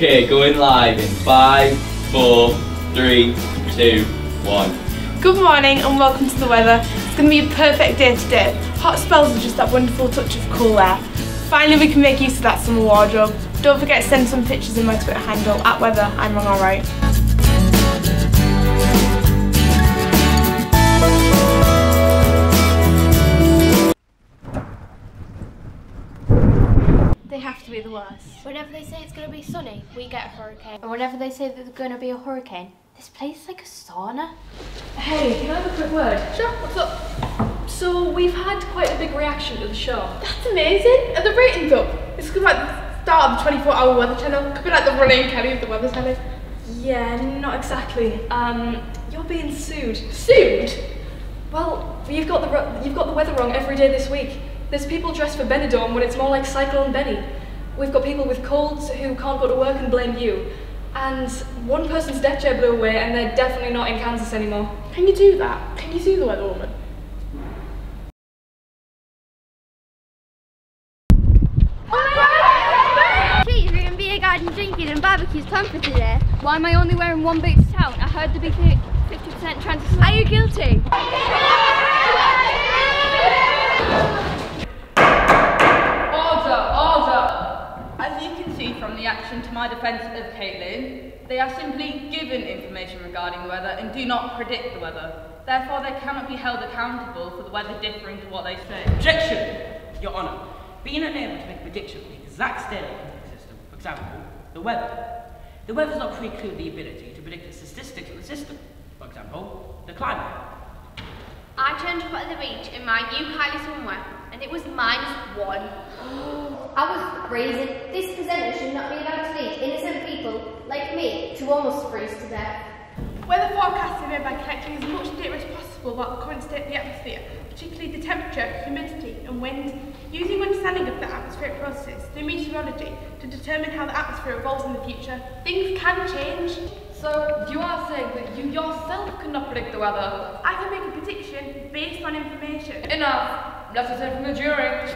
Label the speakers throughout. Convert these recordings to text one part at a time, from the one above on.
Speaker 1: Okay, going live in five, four, three, two, one.
Speaker 2: Good morning and welcome to the weather. It's going to be a perfect day today. Hot spells are just that wonderful touch of cool air. Finally we can make use of that summer wardrobe. Don't forget to send some pictures in my Twitter handle at weather I'm wrong alright.
Speaker 3: Be the worst. Whenever they say it's going to be sunny, we get a hurricane. And whenever they say that there's going to be a hurricane, this place is like a sauna.
Speaker 4: Hey, can I have a quick word?
Speaker 2: Sure, what's up?
Speaker 4: So we've had quite a big reaction to the show.
Speaker 2: That's amazing. Are the ratings up? It's like the start of the 24 hour weather channel. Could be like the running Kelly of the weather channel.
Speaker 4: Yeah, not exactly. Um, you're being sued.
Speaker 2: Sued?
Speaker 4: Well, you've got the you've got the weather wrong every day this week. There's people dressed for Benidorm when it's more like Cyclone Benny. We've got people with colds who can't go to work and blame you. And one person's death chair blew away and they're definitely not in Kansas anymore.
Speaker 2: Can you do that? Can you sue the weather woman?
Speaker 3: Please, we're going to be a garden drinking and barbecues planned for today. Why am I only wearing one boot to town? I heard the big 50% chance of Are you guilty?
Speaker 5: Order, order! As you can see from the action to my defence of Caitlin, they are simply given information regarding the weather and do not predict the weather. Therefore, they cannot be held accountable for the weather differing to what they say.
Speaker 6: Objection, Your Honour. Being unable to make a prediction of the exact state of the system, for example, the weather. The weather does not preclude the ability to predict the statistics of the system, for example, the climate.
Speaker 7: I turned up at the beach in my new Kylie swimwear and it was minus one.
Speaker 3: I was raising. This presenter should not be allowed to lead innocent people like me to almost freeze to death.
Speaker 2: Weather forecasts are made by collecting as much data as possible about the current state of the atmosphere, particularly the temperature, humidity and wind, using understanding of the atmospheric processes through meteorology to determine how the atmosphere evolves in the future. Things can change.
Speaker 5: So, you are saying that you yourself cannot predict the weather?
Speaker 2: I can make a prediction based on information.
Speaker 5: Enough! Let us hear from the jury.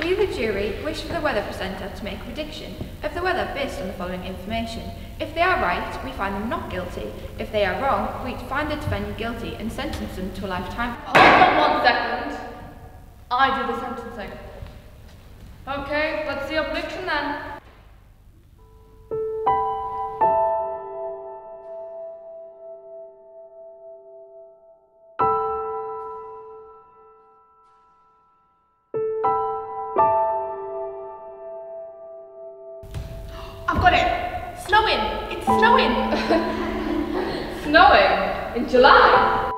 Speaker 8: We, the jury, wish for the weather presenter to make a prediction of the weather based on the following information. If they are right, we find them not guilty. If they are wrong, we find the defendant guilty and sentence them to a lifetime.
Speaker 5: Oh, Hold on one second. I do the sentencing. Okay, let's see your prediction then.
Speaker 2: I've got it. Snowing. It's snowing.
Speaker 5: Snowing in July.